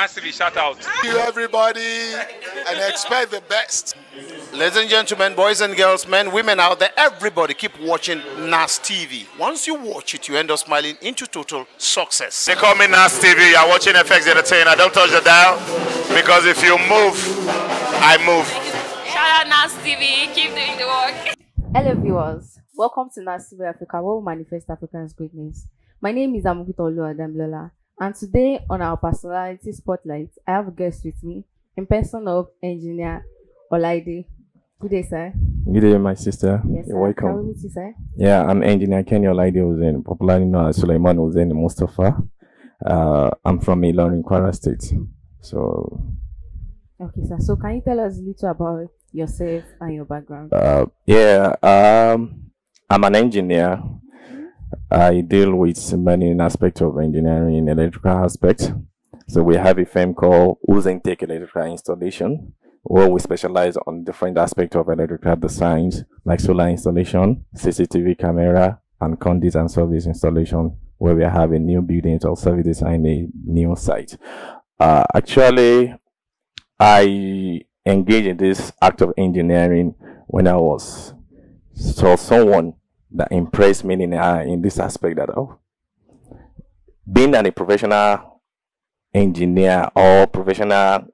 Nas TV, shout out. Thank you, everybody, and expect the best. Ladies and gentlemen, boys and girls, men, women out there, everybody keep watching NAS TV. Once you watch it, you end up smiling into total success. They call me Nas TV. You're watching FX Entertainer. Don't touch the dial because if you move, I move. Shout out Nas TV. Keep doing the work. Hello viewers, welcome to NAS TV Africa where we manifest Africa's greatness. My name is Amukito Adamlola and today on our personality spotlight, I have a guest with me in person of engineer Olaide. Good day, sir. Good day, my sister. Yes, You're sir. welcome. Can we meet you, sir? Yeah, I'm engineer Kenny Olaide Hussein, popularly known as Suleiman Hussein Mustafa. Uh, I'm from Ilorin, Kwara State. So, Okay, sir. So can you tell us a little about yourself and your background? uh, yeah, um, I'm an engineer. I deal with many aspects of engineering in electrical aspects. So we have a firm called Whozain Tech Electrical Installation, where we specialize on different aspects of electrical designs, like solar installation, CCTV camera, and conduit and service installation, where we have a new building or service design a new site. Uh, actually, I engaged in this act of engineering when I was saw someone that impressed me in uh, in this aspect that oh, being a professional engineer or professional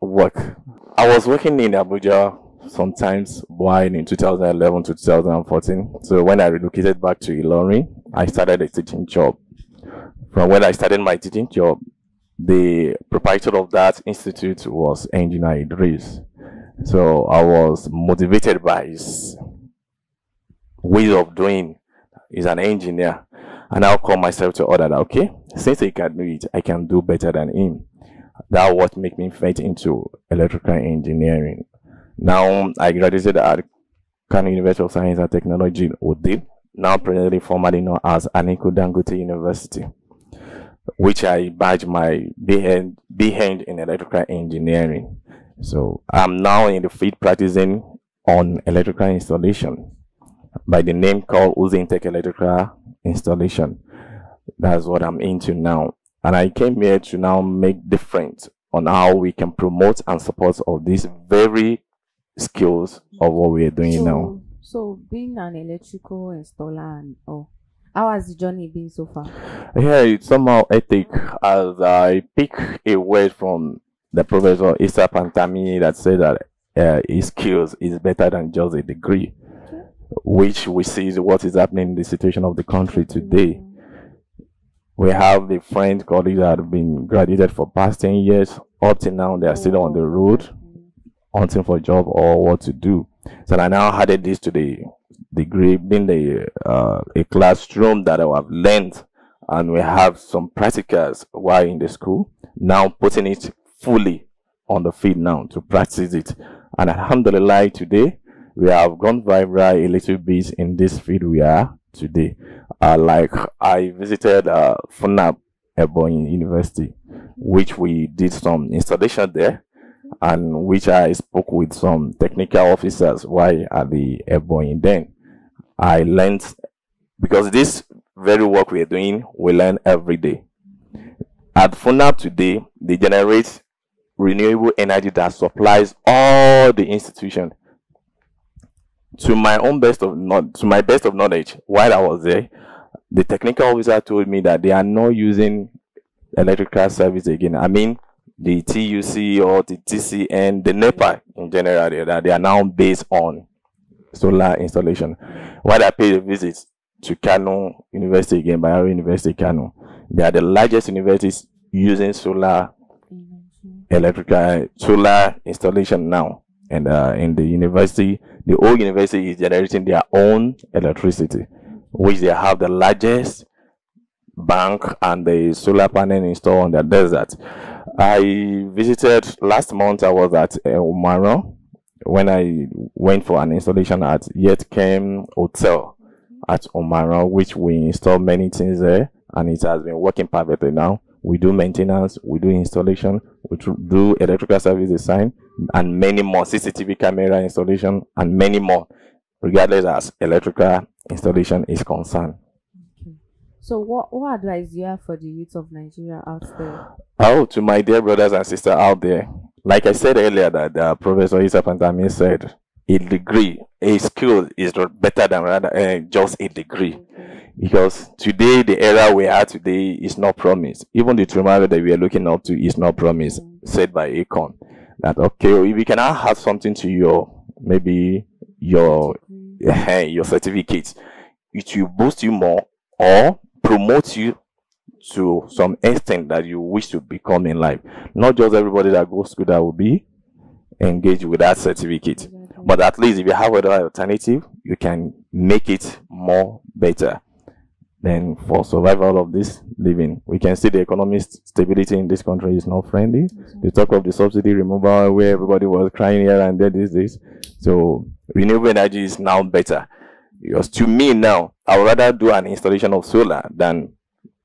work. I was working in Abuja sometimes while in 2011 to 2014. So when I relocated back to Ilorin, I started a teaching job. From when I started my teaching job, the proprietor of that institute was Engineer Idris. So I was motivated by his way of doing. is an engineer. And I'll call myself to order that, okay, since he can do it, I can do better than him. That what make me fit into electrical engineering. Now I graduated at Kano University of Science and Technology in Ode, now presently formerly known as Aliko Dangote University, which I badge my BHend, BHend in electrical engineering. So I'm now in the field practicing on electrical installation by the name called Whozain Tech Electrical Installation. That's what I'm into now. And I came here to now make difference on how we can promote and support all these very skills of what we are doing so, now. so being an electrical installer and oh, how has the journey been so far? Yeah, it's somehow ethic as I pick a word from the professor Isa Pantami that said that uh, his skills is better than just a degree, which we see what is happening in the situation of the country today. We have a friend colleagues that have been graduated for past 10 years. Up till now, they are still on the road hunting for a job or what to do. So I now added this to the degree, being the uh, a classroom that I have learned, and we have some practicals while in the school. Now putting it fully on the field now to practice it. And alhamdulillah, today we have gone viral a little bit in this field we are today. Uh, like I visited uh, FUNAI Ebonyi University, which we did some installation there and which I spoke with some technical officers while at the Ebonyi then. I learned because this very work we are doing, we learn every day. At FUNAI today, they generate renewable energy that supplies all the institution. To my own best of not to my best of knowledge, while I was there, the technical officer told me that they are not using electrical service again. I mean, the TUC or the TCN, the NEPA in general, they, that they are now based on solar installation. While I paid a visit to Kano University again, Bayero University Kano, they are the largest universities using solar electrical solar installation now. And uh, in the university, the whole university is generating their own electricity, which they have the largest bank and the solar panel installed on the desert. I visited last month. I was at uh, Umaro when I went for an installation at Yet Came Hotel at Umaro, which we installed many things there, and it has been working perfectly now. We do maintenance, we do installation, we do electrical service design, and many more CCTV camera installation, and many more, regardless as electrical installation is concerned. So what what advice do you have for the youth of Nigeria out there? Oh, to my dear brothers and sisters out there, like I said earlier, that uh, Professor Isa Pantami said, a degree, a skill is not better than rather uh, just a degree. Because today, the era we are today is not promised. Even the tomorrow that we are looking up to is not promised, said by Akon. That okay, if you can add something to your maybe your your certificate, it will boost you more or promote you to some extent that you wish to become in life. Not just everybody that goes to that will be engaged with that certificate. But at least if you have other alternative, you can make it more better. Then for survival of this living, we can see the economic stability in this country is not friendly. Mm-hmm. The talk of the subsidy removal where everybody was crying here and there these days. So renewable energy is now better. Because to me now, I would rather do an installation of solar than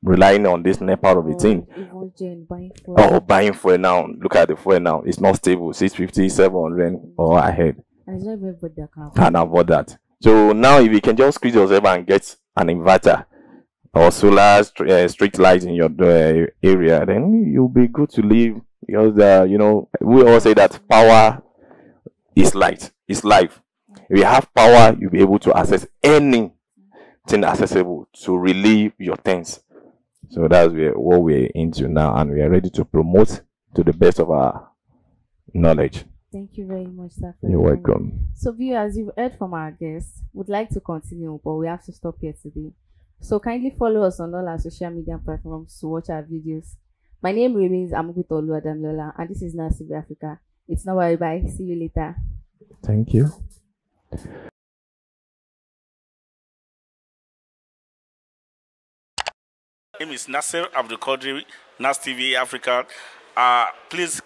relying on this NEPA of the thing. Oh, buying fuel now. Look at the fuel now. It's not stable. 650, 700 or ahead. And can afford that. So now if you can just squeeze yourself and get an inverter or solar uh, street lights in your uh, area, then you'll be good to live. Because, uh, you know, we all say that power is light, is life. If you have power, you'll be able to access anything accessible to relieve your things. So that's what we're into now, and we are ready to promote to the best of our knowledge. Thank you very much, sir. You're welcome. So, viewers, you've heard from our guests. Would like to continue, but we have to stop here today. So, kindly follow us on all our social media platforms to watch our videos. My name remains Amugutolu Adamlola, and this is NAS TV Africa. It's not bye bye. See you later. Thank you. My name is Nasser Abdul Qadri, NAS TV Africa. Uh, please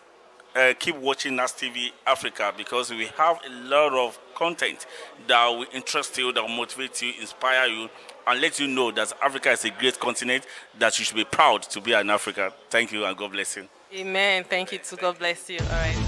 uh, keep watching NAS TV Africa because we have a lot of content that will interest you, that will motivate you, inspire you, and let you know that Africa is a great continent that you should be proud to be an Africa. Thank you and God bless you. Amen. Thank you too. God bless you. All right.